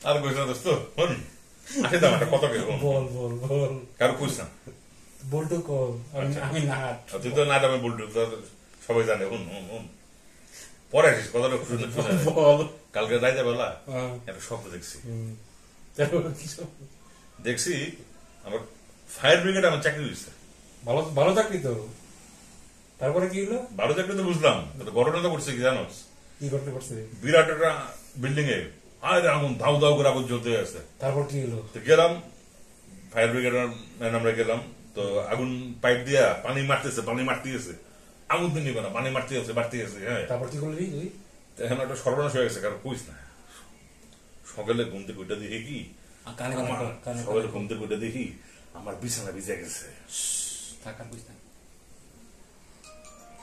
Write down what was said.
আর কইস না দোস্ত হন আসে দাম একটা কত বল বল বল কারও কইস না বলতো কল আমি। না তুই তো না দামে বলটু সবাই জানে হুন হুন হুন পরে আসিস কথাটা শুনে শুনে বল কালকে রাইতে বেলা। একটা স্বপ্ন দেখছি? দেখছি আমার ফায়ার ব্রিগেড আমার চাকরি হয়েছে ভালো ভালো চাকরি তো তারপরে কি হলো? ভালো চাকরি তো বুঝলাম ঘটনা তো করছে কি জানো কি করতে পারছে বিরাট একটা বিল্ডিং এ আরে আগুন ধাউ ধাউ করে আগুন জ্বলতে আছে। তারপর কি হলো? তো গেলাম ফায়ার ব্রিগেড আমরা গেলাম তো আগুন পাইপ দিয়া পানি মারতেছে পানি মারতে গেছে আগুন তো নিবে না পানি মারতে আছে মারতে গেছে হ্যাঁ। তারপর কি করলি এখন একটা সর্বনাশ হয়ে গেছে কারণ কইস না। সকালে ঘুম থেকে ওইটা দেখি কি? সকালে ঘুম থেকে ওইটা দেখি আমার বিছানা ভিজে গেছে। থাকার বুঝতে